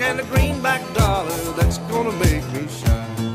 and a greenback dollar that's gonna make me shine.